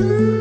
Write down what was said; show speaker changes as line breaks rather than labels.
Ooh.